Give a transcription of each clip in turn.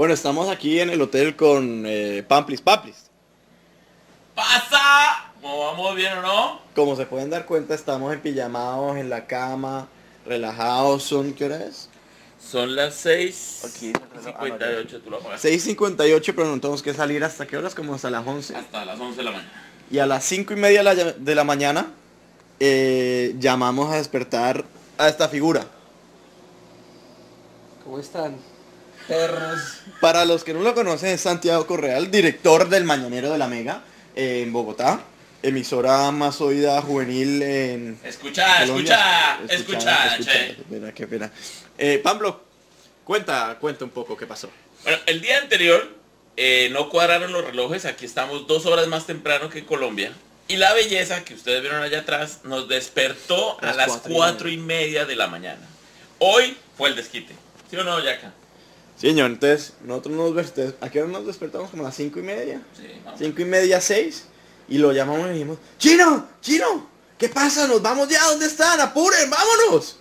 Bueno, estamos aquí en el hotel con eh, Pamplis Paplis. ¡Pasa! ¿Cómo vamos bien o no? Como se pueden dar cuenta, estamos en pijamados, en la cama, relajados. ¿Son qué hora es? Son las 6 Aquí, 58, tú lo apagas. 6.58, pero no tenemos que salir hasta qué horas, como hasta las 11. Hasta las 11 de la mañana. Y a las 5 y media de la, de la mañana eh, llamamos a despertar a esta figura. ¿Cómo están? Perros. Para los que no lo conocen, es Santiago Correal, director del Mañanero de la Mega eh, en Bogotá. Emisora más oída juvenil en Escucha, Colombia. escucha, escucha, che. Qué pena, qué pena. Eh, Pablo, cuenta, cuenta un poco qué pasó. Bueno, el día anterior eh, no cuadraron los relojes, aquí estamos dos horas más temprano que en Colombia. Y la belleza que ustedes vieron allá atrás nos despertó a Las las cuatro y cuatro y media de la mañana. Hoy fue el desquite. ¿Sí o no, Yaka? Sí, señor, entonces nosotros nos despertamos, ¿a qué hora nos despertamos? Como a las 5 y media. Sí, vamos. 5 y media, 6. Y lo llamamos y dijimos, Chino, Chino, ¿qué pasa? Nos vamos ya, ¿dónde están? Apuren, vámonos.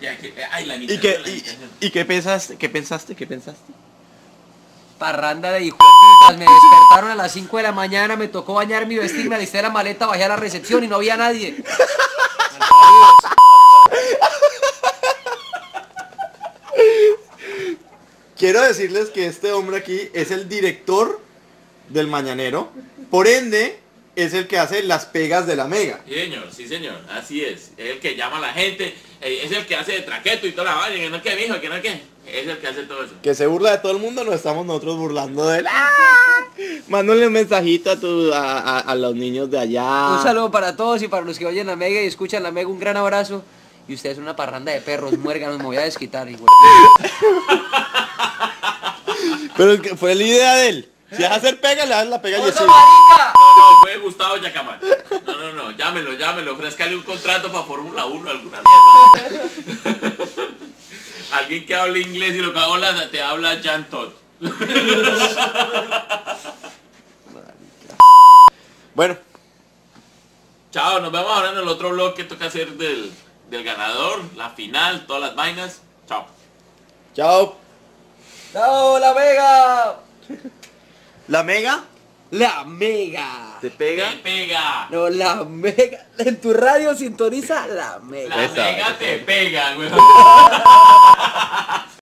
Ya que, ay, la ¿Y qué, la y, imitación. y qué pensaste? ¿Qué pensaste? ¿Qué pensaste? Parranda de hijo de putas. Me despertaron a las 5 de la mañana, me tocó bañarme y vestirme, alisté la maleta, bajé a la recepción y no había nadie. Quiero decirles que este hombre aquí es el director del Mañanero. Por ende, es el que hace las pegas de la Mega. Sí, señor, sí, señor, así es. Es el que llama a la gente, eh, es el que hace de traqueto y toda la vaina, que no es que mijo, que no es que. Es el que hace todo eso. Que se burla de todo el mundo, nos estamos nosotros burlando de él. ¡Ah! Mándale un mensajito a, tu- a, a- a los niños de allá. Un saludo para todos y para los que oyen la mega y escuchan la mega, un gran abrazo. Y ustedes una parranda de perros, muérganos, me voy a desquitar, hijo Pero es que fue la idea de él. Si vas a hacer pega, le das la pega. Yesú. marica! No, no, fue Gustavo Yacamán. No, no, no, llámelo, llámelo, ofrezcale un contrato para Fórmula 1, alguna mierda. Alguien que hable inglés y lo que habla te habla Jan Todd. Bueno, Chao, nos vemos ahora en el otro blog que toca hacer del, del ganador, la final, todas las vainas. Chao. chao. ¡No, la mega! La Mega ¡La mega! te Te pega. pega. No, la mega. En tu radio sintoniza la mega. La mega te pega, güey.